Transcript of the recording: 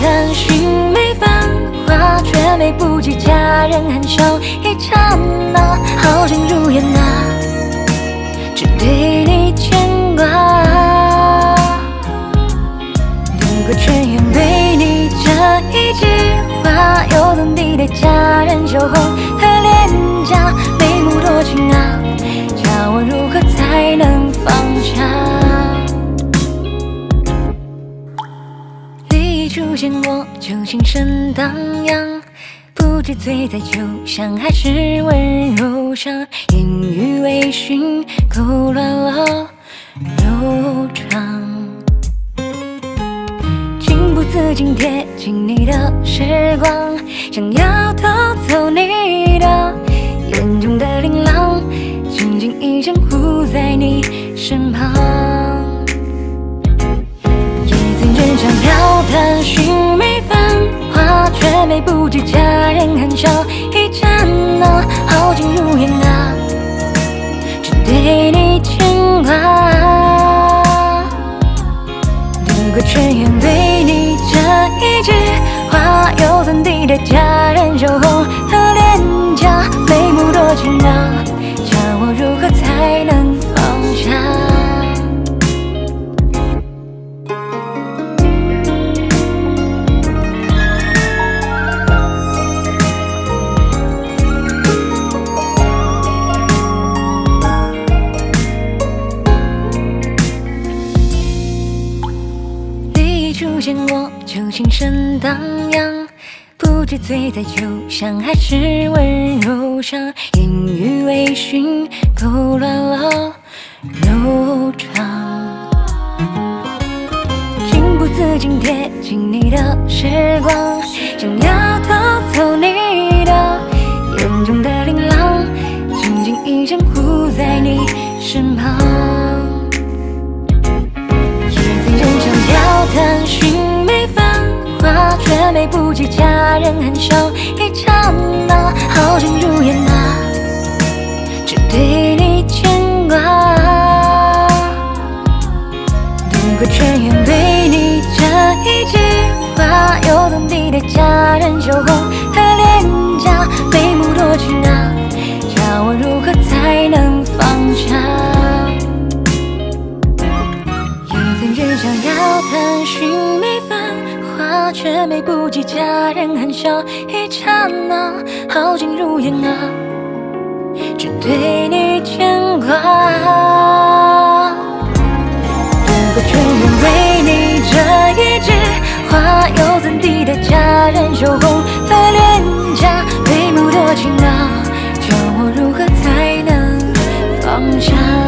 谈寻梅繁华，却美不及佳人含笑一刹那，好情如烟啊，只对你牵挂。渡过春远为你这一枝花，又怎地对佳人羞红现我就心神荡漾，不知醉在酒香还是温柔乡，烟雨微醺，勾乱了柔肠。情不自禁贴近你的时光，想要偷走你的眼中的琳琅，静静一生护在你身旁。也曾真想要不及佳人含笑一刹那，好景如烟啊，只对你牵挂。渡过春远为你这一句话，又怎地对佳见我就心神荡漾，不知醉在酒香还是温柔乡，烟雨微醺，勾乱了柔肠。情不自禁贴近你的时光，想要偷走你的眼中的琳琅，静静一生护在你身旁。美不及佳人含笑一刹那，好情如烟啊，只对你牵挂。渡过春远为你这一枝花，又怎地对佳人羞红和脸颊，眉目多情啊，叫我如何才能却美不及佳人含笑一刹那，好景如烟啊，只对你牵挂。如果全因为你这一句话，又怎抵得佳人羞红的脸颊？眉目多情啊，叫我如何才能放下？